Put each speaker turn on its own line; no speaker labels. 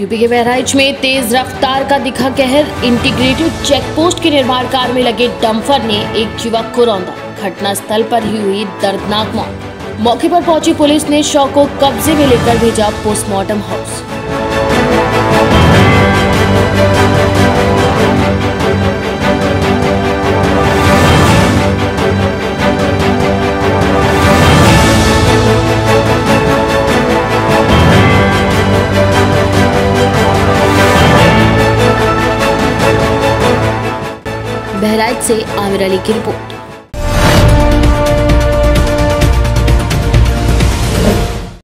UP के बहराइच में तेज रफ्तार का दिखा कहर। इंटीग्रेटेड चेक पोस्ट के निर्माण कार्य में लगे डम्फर ने एक युवक को रौंदा। घटना स्थल पर ही हुई दर्दनाक मौत। मौके पर पहुँची पुलिस ने शव को कब्जे में लेकर भेजा पोस्टमार्टम हाउस। बहराइच से आमिर अली की रिपोर्ट।